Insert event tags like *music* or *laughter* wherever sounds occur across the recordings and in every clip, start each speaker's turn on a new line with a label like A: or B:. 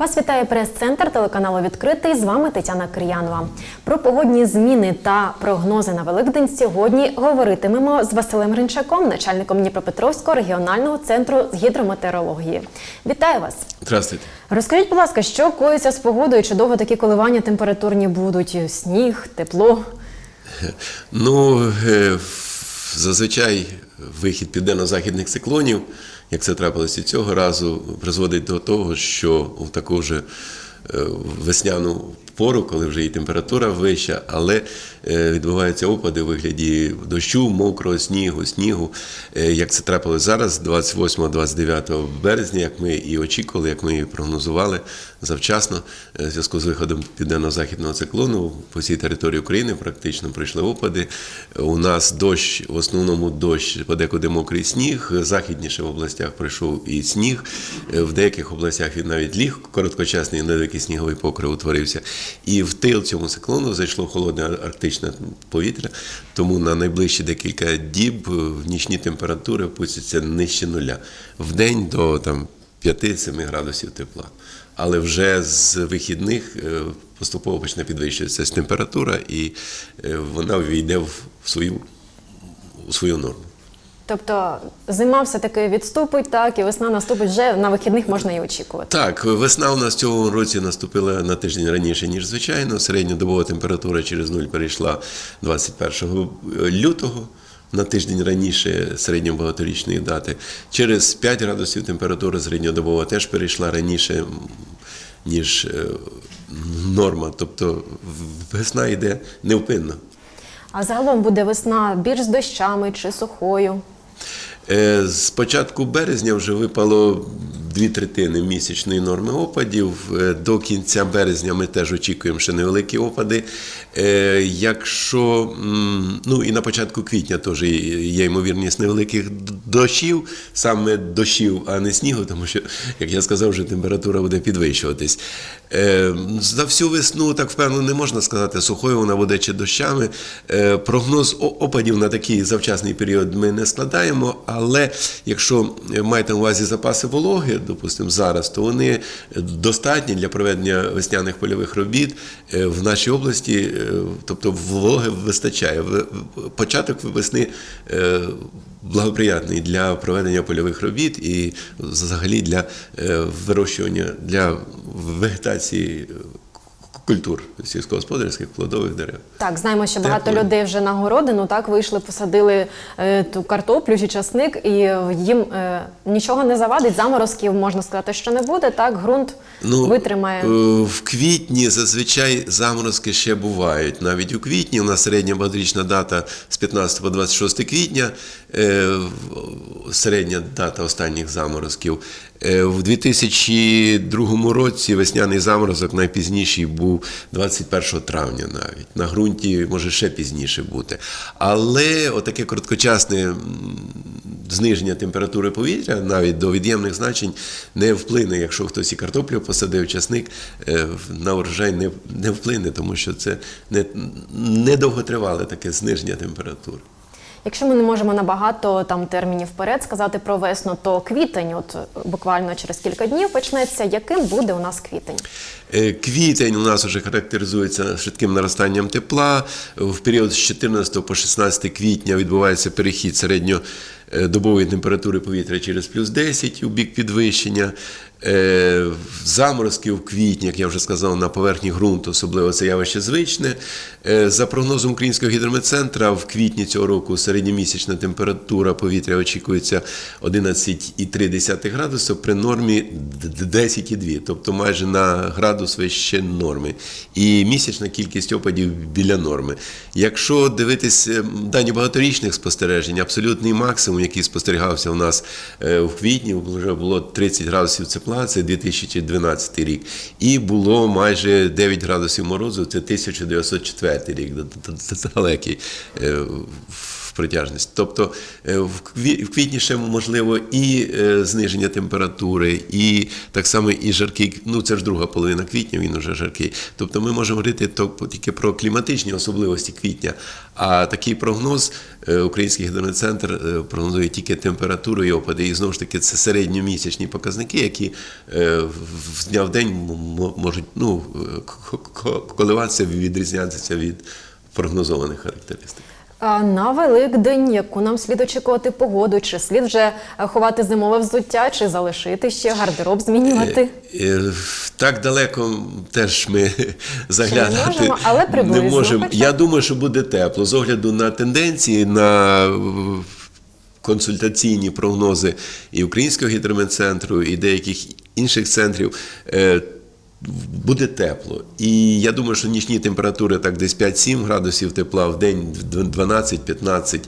A: Вас вітає прес-центр телеканалу Відкритий. З вами Тетяна Кир'янова. Про погодні зміни та прогнози на Великдень сьогодні говоритимемо з Василем Гринчаком, начальником Дніпропетровського регіонального центру з гідрометеорології. Вітаю вас!
B: Здравствуйте.
A: Розкажіть, будь ласка, що коїться з погодою? Чи довго такі коливання температурні будуть? Сніг, тепло?
B: Ну, е, зазвичай вихід південно-західних циклонів, як це трапилося цього разу, призводить до того, що в таку вже е, весняну пору, коли вже і температура вища, але відбуваються опади у вигляді дощу, мокрого снігу, снігу. Е, Як це трапилось зараз, 28-29 березня, як ми і очікували, як ми і прогнозували завчасно, е, в зв'язку з виходом південно-західного циклону по всій території України практично пройшли опади. У нас дощ, в основному дощ, подекуди мокрий сніг. Західніше в областях пройшов і сніг. Е, В деяких областях він навіть ліг, короткочасний невеликий сніговий покрив утворився. І в тил цьому циклону зайшло холодне арктичне повітря. Тому на найближчі декілька діб е, нічні температури опустяться нижче нуля. В день до там 5-7 градусів тепла. Але вже з вихідних е, поступово почне підвищуватися температура, і е, вона війде в свою, в свою норму.
A: Тобто зима все-таки відступить, так, і весна наступить вже на вихідних можна і очікувати.
B: Так, весна у нас цього році наступила на тиждень раніше, ніж звичайно. Середньодобова температура через нуль перейшла 21 лютого. На тиждень раніше середньобагаторічної дати. Через 5 градусів температура середньодобова теж перейшла раніше, ніж е, норма. Тобто весна йде невпинно.
A: А загалом буде весна більш з дощами чи сухою.
B: Е, З початку березня вже випало дві третини місячної норми опадів. Е, До кінця березня ми теж очікуємо ще невеликі опади. Е, Якщо ну і на початку квітня теж є ймовірність невеликих дощів, саме дощів, а не снігу, тому що, як я сказав, вже температура буде підвищуватись. Е, За всю весну так впевнено не можна сказати, сухою вона буде чи дощами. Прогноз опадів на такий завчасний період ми не складаємо, але якщо маєте на увазі запаси вологи, допустимо, зараз, то вони достатні для проведення весняних польових робіт е, в нашій області, е, тобто вологи вистачає. Початок весни е, благоприятний для проведення польових робіт і взагалі для вирощування, для вегетації культур сільськогосподарських плодових дерев.
A: Так, знаємо, що багато
B: Тепло.
A: людей вже на городину так вийшли, посадили е, ту картоплю чи часник, і їм е, нічого не завадить. Заморозків можна сказати, що не буде. Так, ґрунт витримає.
B: е, В квітні зазвичай заморозки ще бувають. Навіть у квітні у нас середня багаторічна дата з 15 по 26 квітня, е, середня дата останніх заморозків. Е, В 2002 році весняний заморозок найпізніший був 21 травня навіть. На ґрунті може ще пізніше бути. Але отаке короткочасне зниження температури повітря навіть до від'ємних значень не вплине, якщо хтось і картоплю посадив, часник е, на урожай не, не вплине, тому що це не, не довготривале таке зниження температури.
A: Якщо ми не можемо набагато там термінів вперед сказати про весну, то квітень, от буквально через кілька днів почнеться. Яким буде у нас квітень?
B: Е, Квітень у нас вже характеризується швидким наростанням тепла. В період з 14 по 16 квітня відбувається перехід середньодобової температури повітря через плюс 10 у бік підвищення. Е, Заморозки в квітні, як я вже сказав, на поверхні ґрунту, особливо це явище звичне. Е, За прогнозом Українського гідрометцентра, в квітні цього року середньомісячна температура повітря очікується 11,3 градуса при нормі 10,2, тобто майже на градус вище норми. І місячна кількість опадів біля норми. Якщо дивитись е, дані багаторічних спостережень, абсолютний максимум, який спостерігався у нас е, в квітні, вже було 30 градусів тепла, це 2012 рік. І було майже 9 градусів морозу, це 1904 рік, далекий. В. Тобто е, в квітні ще можливо і е, зниження температури, і так само і жаркий. Ну це ж друга половина квітня, він уже жаркий. Тобто ми можемо говорити тільки про кліматичні особливості квітня. А такий прогноз е, Український гідрометцентр е, прогнозує тільки температуру і опади. І знову ж таки це середньомісячні показники, які з дня в день можуть ну, коливатися, відрізнятися від прогнозованих характеристик.
A: На Великдень, яку нам слід очікувати погоду, чи слід вже е, ховати зимове взуття, чи залишити ще гардероб змінювати?
B: Е, Так далеко теж ми *laughs* заглядати
A: можемо, але приблизно
B: не можемо. Я думаю, що буде тепло. З огляду на тенденції, на е, консультаційні прогнози і Українського гідрометцентру, і деяких інших центрів. Буде тепло. І я думаю, що нічні температури так десь 5-7 градусів тепла в день 12-15.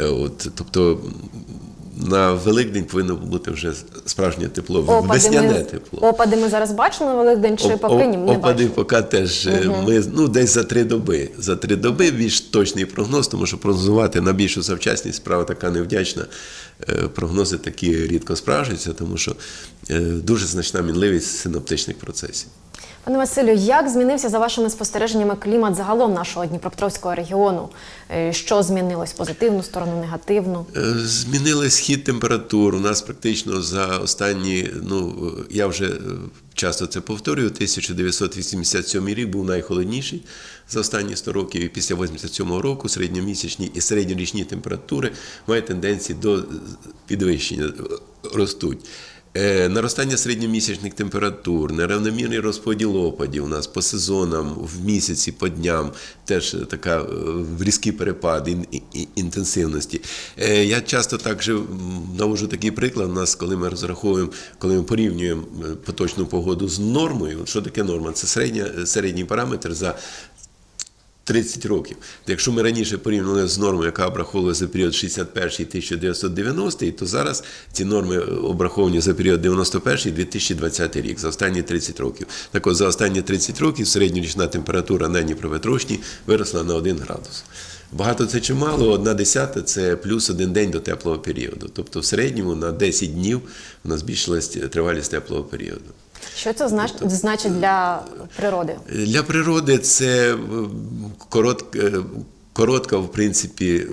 B: Е, тобто на Великдень повинно бути вже справжнє тепло, весняне
A: ми,
B: тепло.
A: опади ми зараз бачимо на Великдень, чи поки ні? Не
B: Опади
A: бачимо?
B: поки теж е, ми ну десь за три доби. За три доби більш точний прогноз, тому що прогнозувати на більшу завчасність справа така невдячна. Е, Прогнози такі рідко справжуються, тому що е, дуже значна мінливість синоптичних процесів.
A: Пане Василю, як змінився за вашими спостереженнями клімат загалом нашого Дніпропетровського регіону? Е, Що змінилось позитивну сторону, негативну?
B: Е, Змінили схід температур. У нас практично за останні, ну я вже е, часто це повторюю. 1987 рік був найхолодніший за останні 100 років, і після 87 року середньомісячні і середньорічні температури мають тенденції до підвищення, ростуть. Е, Наростання середньомісячних температур, неравномірний розподіл опадів у нас по сезонам, в місяці, по дням, теж така е, різкі перепади інтенсивності. Е, Я часто також навожу такий приклад. У нас, коли ми розраховуємо, коли ми порівнюємо поточну погоду з нормою, що таке норма? Це середня, середній параметр за 30 років. Якщо ми раніше порівнювали з нормою, яка обраховувалася за період 61-1990, то зараз ці норми обраховані за період 91-2020 рік, за останні 30 років. Так от, за останні 30 років середньорічна температура на Дніпропетровщині виросла на 1 градус. Багато це чи мало, одна десята це плюс один день до теплого періоду. Тобто в середньому на 10 днів у нас збільшилась тривалість теплого періоду.
A: Що це знач- значить для природи?
B: Для природи це е, коротка, е, коротка, в принципі,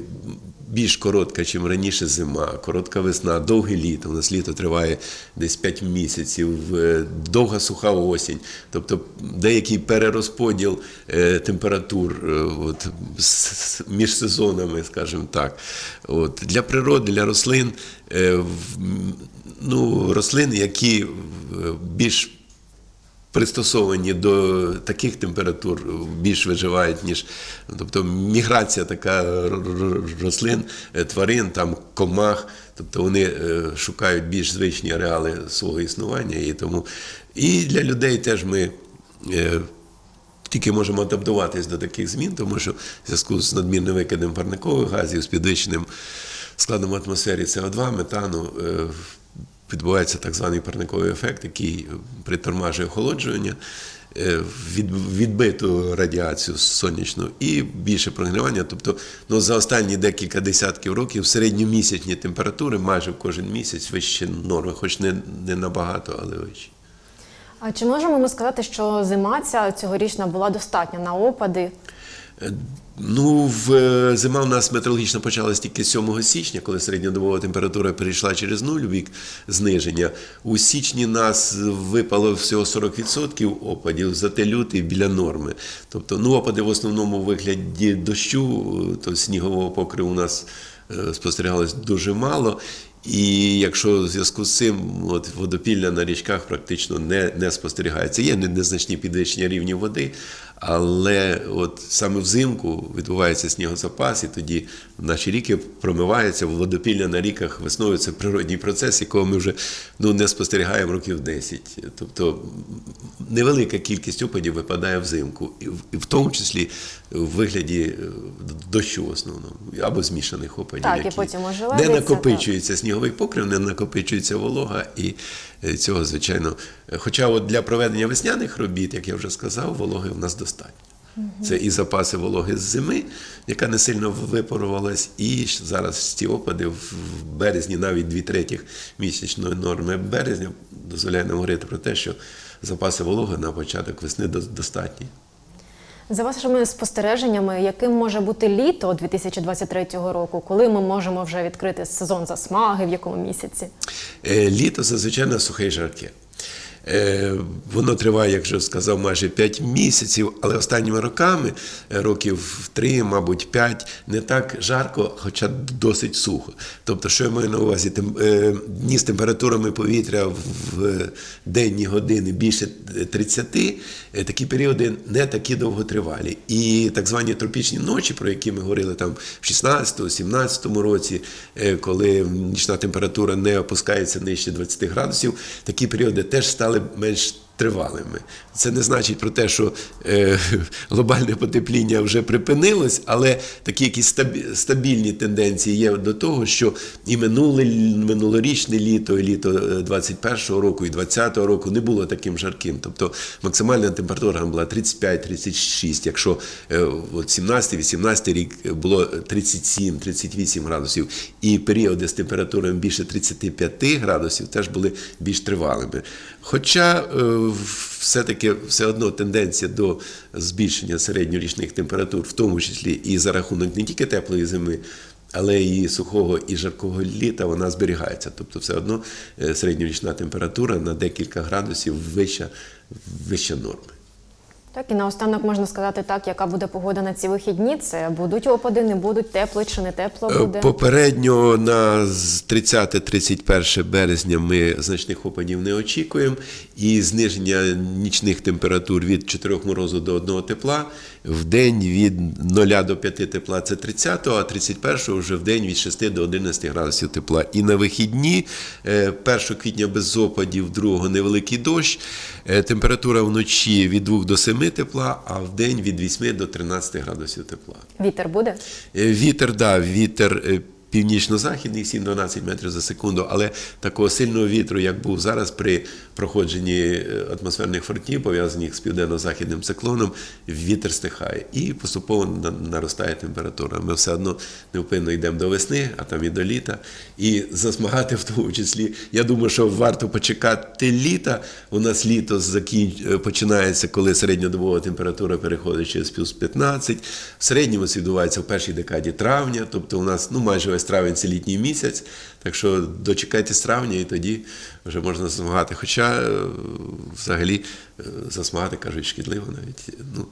B: більш коротка, ніж раніше зима, коротка весна, довге літо. У нас літо триває десь 5 місяців, е, довга суха осінь. Тобто деякий перерозподіл температур от, між сезонами, скажімо так. От, для природи, для рослин. Ну, рослини, які е, більш пристосовані до таких температур більш виживають, ніж тобто міграція така рослин, е, тварин, там комах, тобто вони е, шукають більш звичні ареали свого існування. І тому і для людей теж ми. Тільки можемо адаптуватись до таких змін, тому що в зв'язку з надмірним викидом парникових газів, з підвищеним складом атмосфері СО2, метану, відбувається так званий парниковий ефект, який притормажує охолоджування, е, від- відбиту радіацію сонячну і більше прогрівання. Тобто ну, за останні декілька десятків років середньомісячні температури майже кожен місяць вище норми, хоч не, не набагато, але вищі.
A: А чи можемо ми сказати, що зима ця цьогорічна була достатня на опади?
B: Ну, в е, зима у нас метеорологічно почалась тільки 7 січня, коли середньодобова температура перейшла через нуль вік зниження. У січні нас випало всього 40% опадів, зате лютий біля норми. Тобто, ну, опади в основному у вигляді дощу, е, то снігового покриву у нас е, спостерігалось дуже мало. І якщо в зв'язку з цим от, водопілля на річках практично не, не спостерігається. Є незначні підвищення рівнів води, але от саме взимку відбувається снігозапас, і тоді наші ріки промиваються, водопілля на ріках весною це природній процес, якого ми вже ну, не спостерігаємо років 10. Тобто невелика кількість опадів випадає взимку, і в, тому числі в вигляді е, дощу в основному, або змішаних опадів.
A: Так, і потім
B: не накопичується сніговий покрив, не накопичується волога, і цього, звичайно. Хоча от для проведення весняних робіт, як я вже сказав, вологи в нас достатньо. Це і запаси вологи з зими, яка не сильно випарувалась, і зараз ці опади в березні, навіть дві третіх місячної норми березня, дозволяє нам говорити про те, що запаси вологи на початок весни достатні.
A: За вашими спостереженнями, яким може бути літо 2023 року, коли ми можемо вже відкрити сезон засмаги, в якому місяці?
B: Е, Літо зазвичай на сухе й жарке. Е, Воно триває, як вже сказав, майже 5 місяців, але останніми роками, е, років 3, мабуть, 5, не так жарко, хоча досить сухо. Тобто, що я маю на увазі? Е, Дні з температурами повітря в денні години більше 30, е, такі періоди не такі довготривалі. І так звані тропічні ночі, про які ми говорили там в 16-17 році, е, коли нічна температура не опускається нижче 20 градусів, такі періоди теж стали mas тривалими. Це не значить про те, що е, *laughs* глобальне потепління вже припинилось, але такі якісь стабільні тенденції є до того, що і минуле, минулорічне літо, і літо е, 21-го року, і 20-го року не було таким жарким. Тобто максимальна температура була 35-36, якщо е, от 17-18 рік було 37-38 градусів, і періоди з температурами більше 35 градусів теж були більш тривалими. Хоча е, все-таки все одно тенденція до збільшення середньорічних температур, в тому числі і за рахунок не тільки теплої зими, але і сухого і жаркого літа вона зберігається. Тобто, все одно е, середньорічна температура на декілька градусів вища, вища норми.
A: Так, і наостанок можна сказати так, яка буде погода на ці вихідні. Це будуть опади, не будуть тепло чи не тепло
B: Е,
A: буде.
B: Попередньо на 30-31 березня ми значних опадів не очікуємо, і зниження нічних температур від 4 морозу до 1 тепла в день від 0 до 5 тепла це 30, а 31 вже в день від 6 до 11 градусів тепла. І на вихідні е, 1 квітня без опадів, 2 невеликий дощ, е, температура вночі від 2 до 7 тепла, а в день від 8 до 13 градусів тепла.
A: Вітер буде?
B: Вітер, Вітер, да, вітер е, північно-західний 7-12 метрів за секунду, але такого сильного вітру, як був зараз при проходженні е, атмосферних фронтів, пов'язаних з південно-західним циклоном, вітер стихає і поступово наростає температура. Ми все одно невпинно йдемо до весни, а там і до літа. І засмагати в тому числі. Я думаю, що варто почекати літа. У нас літо е, починається, коли середньодобова температура переходить через плюс 15. В середньому відбувається в першій декаді травня, тобто у нас ну, майже весь травень це літній місяць. Так що дочекайте травня і тоді вже можна засмагати. Хоча е, взагалі е, засмагати, кажуть, шкідливо навіть. Ну,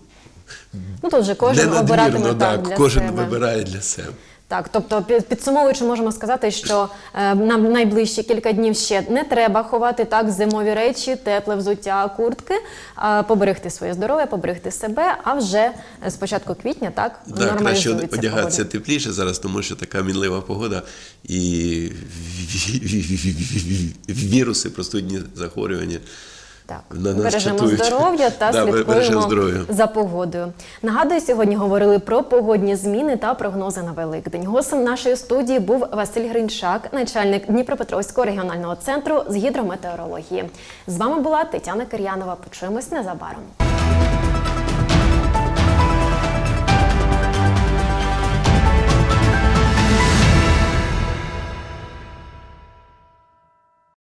A: Ну тут вже кожен обиратиме так для
B: кожен
A: себе.
B: вибирає для себе.
A: Так, тобто пі- підсумовуючи, можемо сказати, що е, нам найближчі кілька днів ще не треба ховати так зимові речі, тепле взуття, куртки, а поберегти своє здоров'я, поберегти себе. А вже з початку квітня так
B: Да, краще одягатися
A: погода.
B: тепліше зараз, тому що така мінлива погода і віруси, простудні захворювання.
A: Так,
B: на нас
A: бережемо
B: чатують.
A: здоров'я та *laughs*
B: Да,
A: слідкуємо
B: здоров'я.
A: за погодою. Нагадую, сьогодні говорили про погодні зміни та прогнози на Великдень. Гостем нашої студії був Василь Гринчак, начальник Дніпропетровського регіонального центру з гідрометеорології. З вами була Тетяна Кир'янова. Почуємось незабаром.